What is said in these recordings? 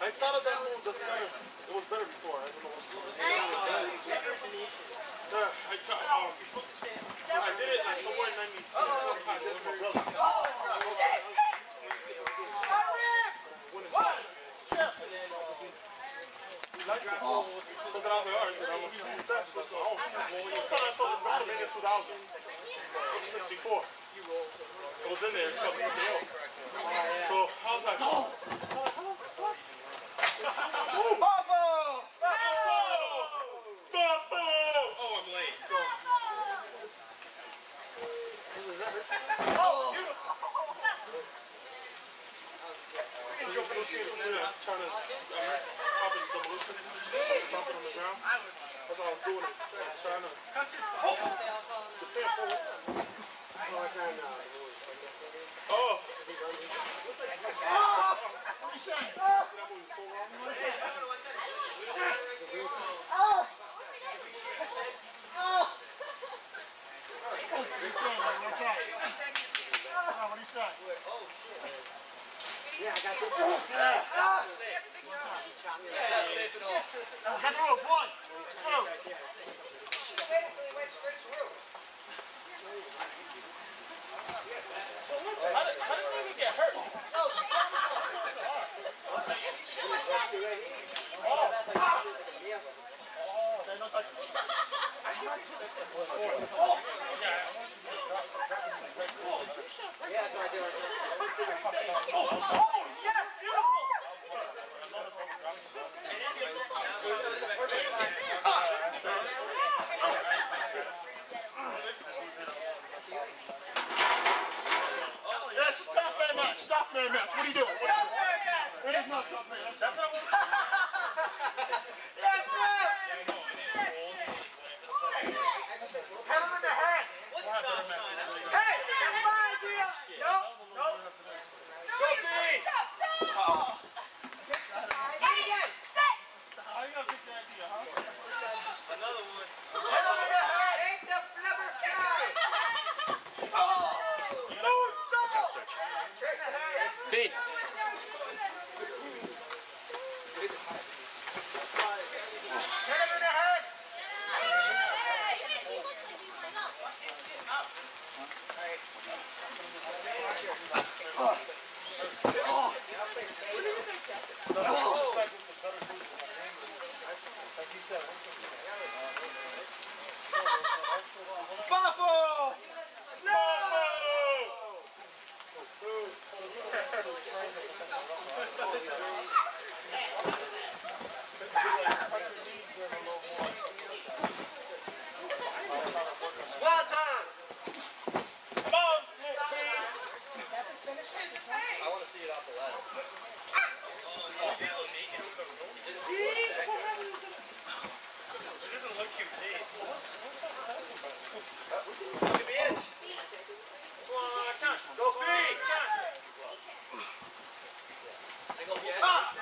I thought of that move that's better. It was better before. I don't know what's uh, I, um, -oh. I'm use. So, oh, until I saw the WrestleMania 2064. It was in there, it's called PKO. So I was like, oh, Babo! Bubba! Oh, I'm late. Yeah, trying to uh, pop his demolition, stop it on the ground. That's all I was doing. I was trying to defend for it. Oh, See that movie, Full Rock? What do you say, man? What's up? Oh, what do you say? Get the rope. One, two. How did, how did even get hurt? Okay, gonna pick that idea, huh? Another one. Hit him in the head. Feed. Hit him in the head. Buffalo! Swell time! Come on, little kid. I want to see it off the ladder. It doesn't look QT. Give me in. Go Fiend! Ah!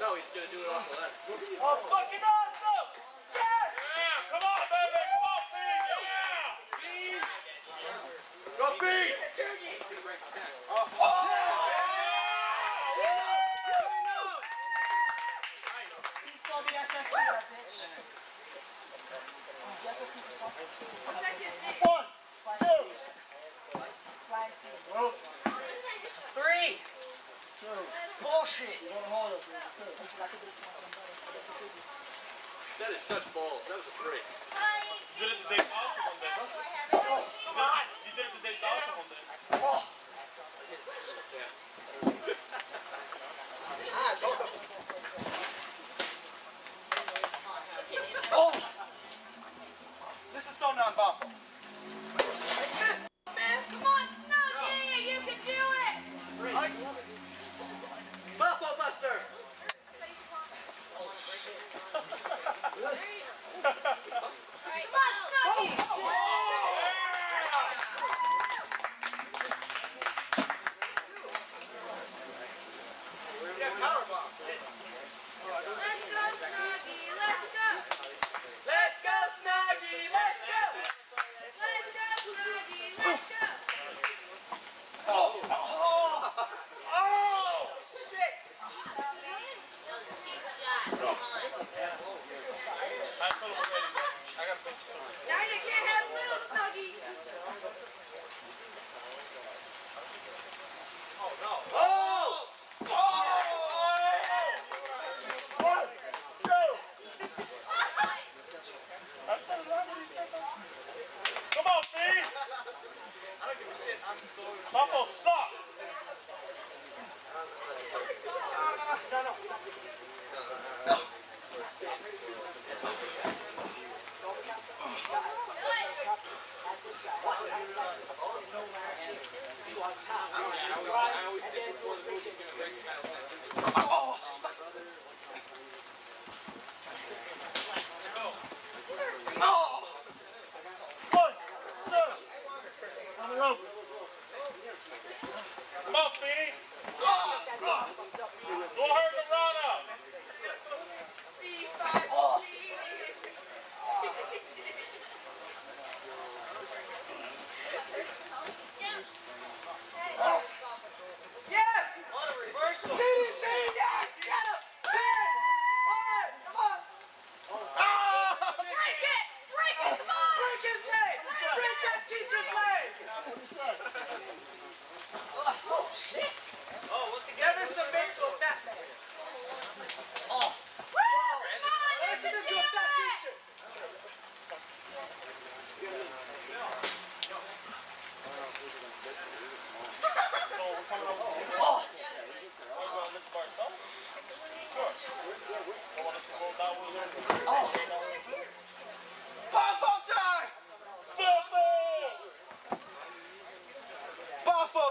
No, he's gonna do it off the ladder. Oh, fucking awesome! Yes! Yeah, come on, baby. Come on, Steve. Yeah. Go Fiend! He stole the SSD, that bitch. The SSD for something. That is such balls. That was a three. You did it to Dave Dawson one day. Come on. You did it to Dave Dawson one day. This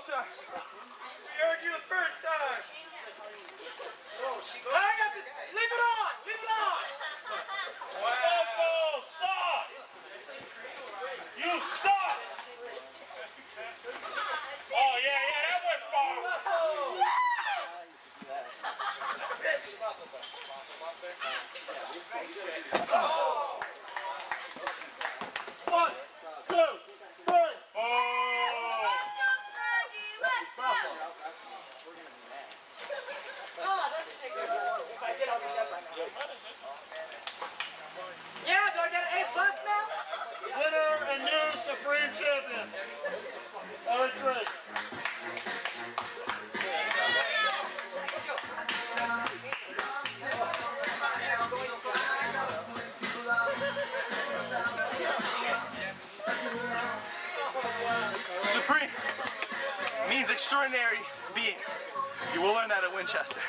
time. We heard you the first time. Hurry up and leave it on. Leave it on. Wow. suck. You suck. Oh, yeah, yeah, that went far. Supreme means extraordinary being. You will learn that at Winchester.